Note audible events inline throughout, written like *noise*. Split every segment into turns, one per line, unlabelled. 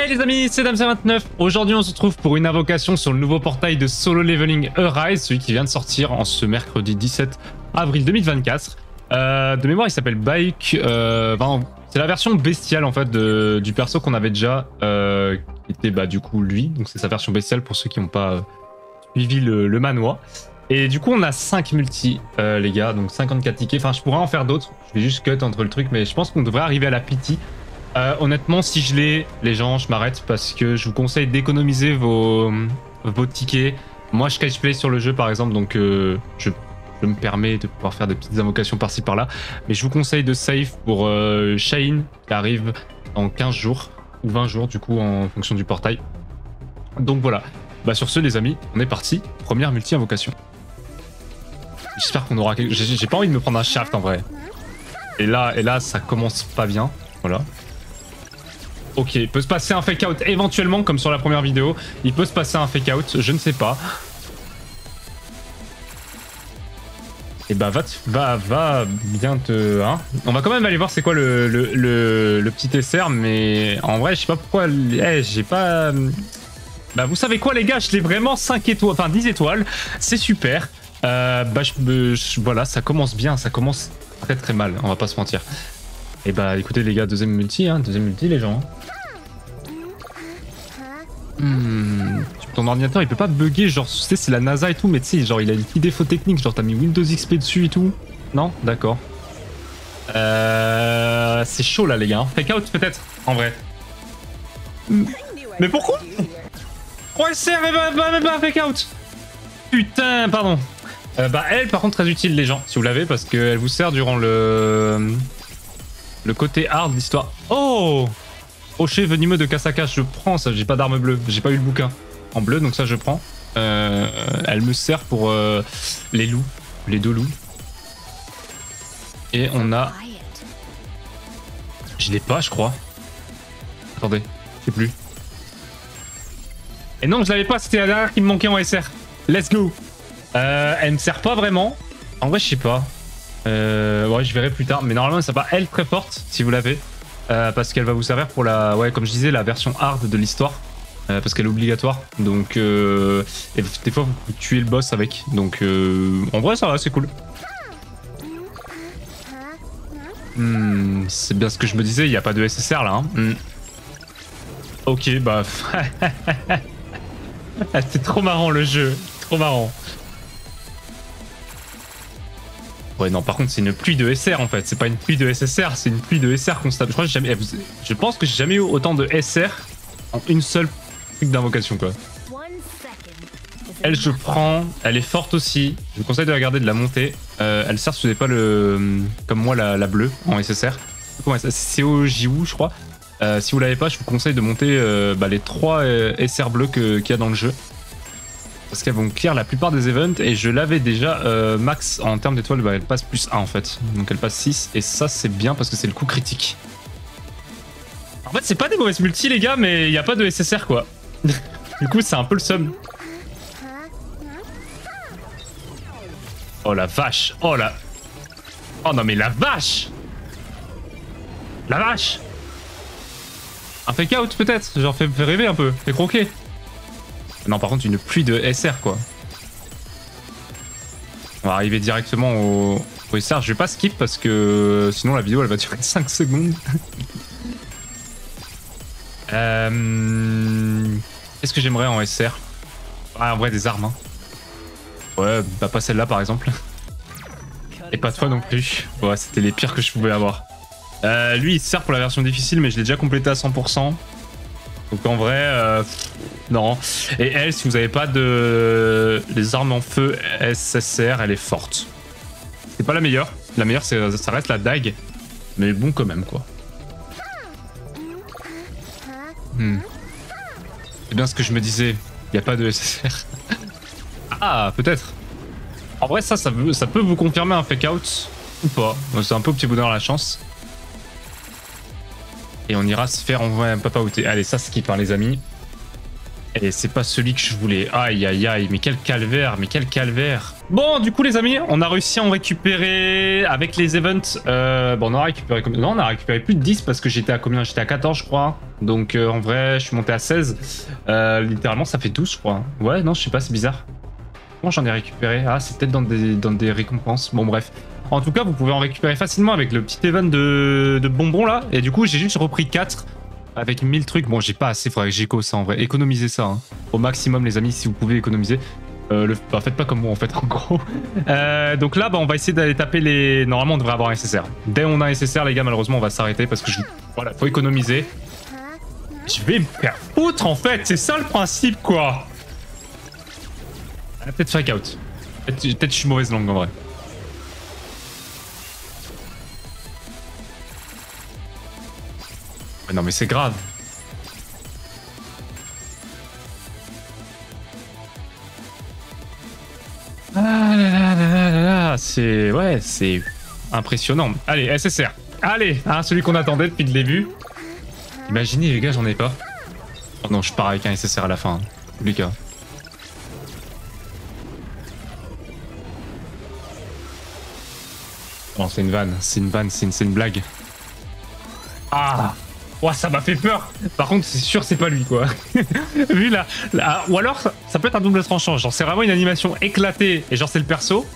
Hey les amis, c'est Damsa29. Aujourd'hui, on se retrouve pour une invocation sur le nouveau portail de Solo Leveling Arise, celui qui vient de sortir en ce mercredi 17 avril 2024. Euh, de mémoire, il s'appelle Bike. Euh, c'est la version bestiale en fait du perso qu'on avait déjà, euh, qui était bah, du coup lui. Donc c'est sa version bestiale pour ceux qui n'ont pas suivi le, manoir. Et du coup, on a 5 multi, les gars, donc 54 tickets. Enfin, je pourrais en faire d'autres. Je vais juste cut entre le truc, mais je pense qu'on devrait arriver à la pity. Euh, honnêtement, si je l'ai, les gens, je m'arrête parce que je vous conseille d'économiser vos, vos tickets. Moi, je cash play sur le jeu, par exemple, donc euh, je, je me permets de pouvoir faire des petites invocations par-ci par-là. Mais je vous conseille de save pour euh, Shine, qui arrive en 15 jours, ou 20 jours, du coup, en fonction du portail. Donc voilà. Bah, sur ce, les amis, on est parti. Première multi-invocation. J'espère qu'on aura quelque... J'ai pas envie de me prendre un shaft, en vrai. Et là, et là, ça commence pas bien. Voilà. Ok, il peut se passer un fake out éventuellement, comme sur la première vidéo. Il peut se passer un fake out, je ne sais pas. Et bah va, te- va, va bien te... Hein On va quand même aller voir c'est quoi le, le, le, petit SR, mais en vrai, je sais pas pourquoi... Eh, j'ai pas... Bah vous savez quoi les gars, je l'ai vraiment 5 étoiles, enfin 10 étoiles, c'est super. Euh, bah je- voilà, ça commence bien, ça commence très très mal, on va pas se mentir. Et bah écoutez les gars, deuxième multi, hein, deuxième multi les gens. Hmm, Ton ordinateur il peut pas bugger, genre tu sais c'est la NASA et tout, mais tu sais genre il a des petits défauts techniques, genre t'as mis Windows XP dessus et tout. Non? D'accord. Euh, c'est chaud là les gars, hein. fake out peut-être, en vrai. Mais pourquoi? Ouais c'est bah, bah, bah, fake out? Putain, pardon. Euh, bah elle par contre très utile les gens, si vous l'avez, parce qu'elle vous sert durant le... Le côté hard l'histoire. Oh Rocher venimeux de Kasaka, je prends ça, j'ai pas d'arme bleue, j'ai pas eu le bouquin en bleu, donc ça je prends. Euh, elle me sert pour euh, les loups, les deux loups. Et on a... Je l'ai pas, je crois. Attendez, je sais plus. Et non, je l'avais pas, c'était la dernière qui me manquait en SR. Let's go euh, Elle me sert pas vraiment. En vrai, je sais pas. Euh, ouais, je verrai plus tard. Mais normalement, ça va elle très forte, si vous l'avez. Euh, parce qu'elle va vous servir pour la, ouais, comme je disais, la version hard de l'histoire. Euh, parce qu'elle est obligatoire. Donc, euh, et des fois, vous tuez le boss avec. Donc, en vrai, ça va, c'est cool. Hmm, c'est bien ce que je me disais, il n'y a pas de SSR là. hein. Hmm. Ok, bah. Ah, *laughs* c'est trop marrant le jeu. Trop marrant. Ouais, non, par contre, c'est une pluie de SR en fait. C'est pas une pluie de SSR, c'est une pluie de SR constante. Je crois que j'ai jamais. Je pense que j'ai jamais eu autant de SR en une seule truc d'invocation quoi. Elle, je prends. Elle est forte aussi. Je vous conseille de regarder de la montée. Euh, elle sert si vous n'avez pas le. Comme moi, la, la bleue en SSR. COJU, je crois. Euh, si vous l'avez pas, je vous conseille de monter euh, bah, les trois euh, SR bleus qu'il y a dans le jeu. Parce qu'elles vont clear la plupart des events et je l'avais déjà euh, max en termes d'étoiles, bah, elle passe plus 1 en fait. Donc elle passe 6 et ça c'est bien parce que c'est le coup critique. En fait c'est pas des mauvaises multi les gars mais il n'y a pas de SSR quoi. *laughs* du coup c'est un peu le seum. Oh la vache Oh la... Oh non mais la vache La vache Un fake out peut-être? Genre fait, rêver un peu, fait croquer. Non par contre une pluie de SR quoi. On va arriver directement au, au SR. Je vais pas skip parce que sinon la vidéo elle va durer *laughs* 5 secondes. *laughs* euh... Qu'est-ce que j'aimerais en SR Ah en vrai des armes. hein. Ouais, bah pas celle-là par exemple. Et pas toi non plus. Ouais, c'était les pires que je pouvais avoir. Euh, lui, il sert pour la version difficile, mais je l'ai déjà complété à 100%. Donc en vrai, euh, non. Et elle, si vous n'avez pas de les armes en feu SSR, elle est forte. C'est pas la meilleure. La meilleure, ça reste la dague, mais bon quand même quoi. Hmm. C'est bien ce que je me disais. Il n'y a pas de SSR. *laughs* ah, peut-être. En vrai, ça, ça, peut vous confirmer un fake out ou pas. C'est un peu au petit bonheur la chance. Et on ira se faire envoyer un papa outé. Allez, ça skip, hein, les amis. Et c'est pas celui que je voulais. Aïe aïe aïe, mais quel calvaire, mais quel calvaire. Bon, du coup les amis, on a réussi à en récupérer avec les events. Euh, bon, on a récupéré combien? Non, on a récupéré plus de 10 parce que j'étais à combien? J'étais à 14 je crois. Donc euh, en vrai, je suis monté à 16. Euh, littéralement, ça fait 12 je crois. Ouais, non, je sais pas, c'est bizarre. Comment j'en ai récupéré? Ah, c'est peut-être dans des, dans des récompenses. Bon, bref. En tout cas, vous pouvez en récupérer facilement avec le petit event de, de bonbons là. Et du coup, j'ai juste repris 4 avec 1000 trucs. Bon, j'ai pas assez, faudrait que j'éco ça en vrai. Économisez ça. Hein. Au maximum, les amis, si vous pouvez économiser. Euh, bah, faites pas comme moi en fait, *laughs* en gros. Euh, donc là, bah, on va essayer d'aller taper les. Normalement, on devrait avoir un SSR. Dès on a un SSR, les gars, malheureusement, on va s'arrêter parce que je. Voilà, faut économiser. Je vais me faire foutre en fait, c'est ça le principe quoi. Ah, peut-être fake out. Peut-être peut je suis mauvaise langue en vrai. Non mais c'est grave. Ah là là là là là, c'est... Ouais, c'est impressionnant. Allez, SSR. Allez, hein, celui qu'on attendait depuis le début. Imaginez les gars, j'en ai pas. Oh non, je pars avec un SSR à la fin. Hein. Non, c'est une vanne, c'est une vanne, c'est une, une blague. Ah Ouais, ça m'a fait peur. Par contre, c'est sûr, c'est pas lui, quoi. *laughs* Vu là, ou alors, ça, peut être un double tranchant. Genre, c'est vraiment une animation éclatée et genre, c'est le perso.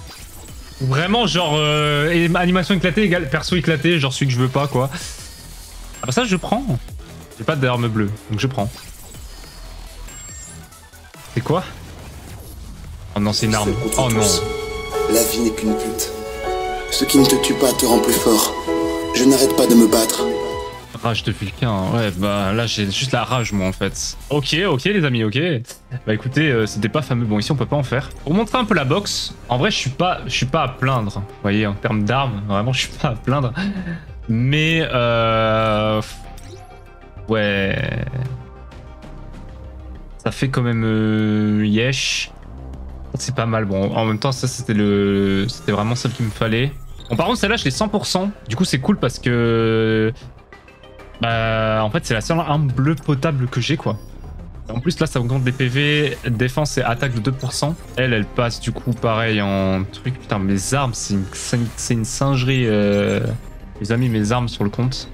Vraiment, genre, euh, animation éclatée égale perso éclaté, genre celui que je veux pas, quoi. Ah bah ça, je prends. J'ai pas d'arme bleue, donc je prends. C'est quoi Oh non, c'est une arme. Oh non.
La vie n'est qu'une pute. Ce qui ne te tue pas te rend plus fort. Je n'arrête pas de me battre.
Rage de Vulcain, ouais, bah là j'ai juste la rage moi en fait. Ok, ok les amis, ok. Bah écoutez, euh, c'était pas fameux, bon ici on peut pas en faire. Pour montrer un peu la box, en vrai je suis pas, je suis pas à plaindre. Vous voyez, en termes d'armes, vraiment je suis pas à plaindre. Mais euh... Ouais... Ça fait quand même euh, yesh. C'est pas mal, bon en même temps ça c'était le... C'était vraiment celle qu'il me fallait. Bon par contre celle-là je l'ai 100%, du coup c'est cool parce que bah, en fait, c'est la seule arme bleue potable que j'ai, quoi. En plus, là, ça augmente les PV, défense et attaque de 2%. Elle, elle passe du coup pareil en truc. Putain, mes armes, c'est une, une, singerie. Euh... Les amis, mes armes sur le compte.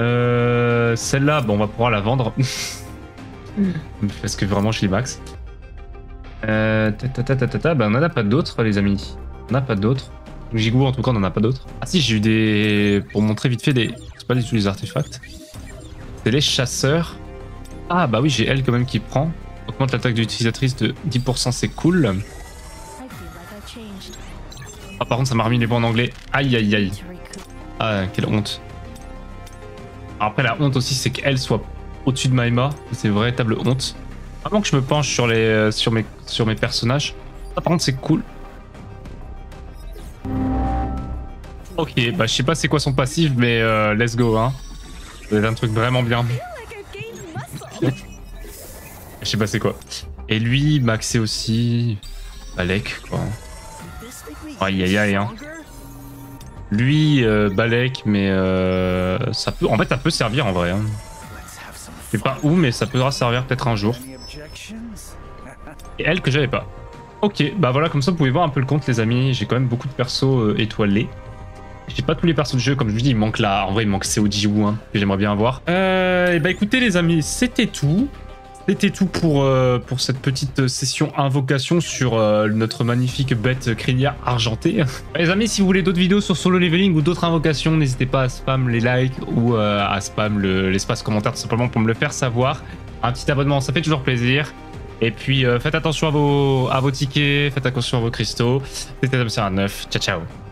Euh, Celle-là, bon, on va pouvoir la vendre. *laughs* Parce que vraiment, je suis max. Euh, ta, ta, ta, bah, on en a pas d'autres, les amis. On n'a pas d'autres. Jigou, en tout cas, on en a pas d'autres. Ah si, j'ai eu des... Pour montrer vite fait des pas du tout les artefacts. C'est les chasseurs. Ah bah oui, j'ai elle quand même qui prend. Augmente l'attaque de l'utilisatrice de 10%, c'est cool. Ah par contre ça m'a remis les points en anglais. Aïe aïe aïe. Ah quelle honte. après la honte aussi c'est qu'elle soit au-dessus de Maïma. C'est véritable honte. Avant que je me penche sur, les, euh, sur, mes, sur mes personnages. Ah par contre c'est cool. Ok, bah je sais pas c'est quoi son passif, mais euh, let's go, hein. C'est un truc vraiment bien. je sais pas c'est quoi. Et lui, maxé aussi. Balek, quoi. Aïe aïe aïe, hein. Lui, euh, Balek, mais euh, ça peut. En fait, ça peut servir en vrai. Hein. Je sais pas où, mais ça pourra servir peut-être un jour. Et elle que j'avais pas. Ok, bah voilà, comme ça vous pouvez voir un peu le compte, les amis. J'ai quand même beaucoup de persos euh, étoilés. J'ai pas tous les persos de jeu, comme je vous dis, il manque là. En vrai, il manque ou hein, que j'aimerais bien avoir. Euh, et bah écoutez, les amis, c'était tout. C'était tout pour, euh, pour cette petite session invocation sur euh, notre magnifique bête crinière argentée. *laughs* Les amis, si vous voulez d'autres vidéos sur solo leveling ou d'autres invocations, n'hésitez pas à spam les likes ou euh, à spam l'espace commentaire tout simplement pour me le faire savoir. Un petit abonnement, ça fait toujours plaisir. Et puis faites attention à vos, à vos tickets, faites attention à vos cristaux. C'était un 9. Ciao, ciao.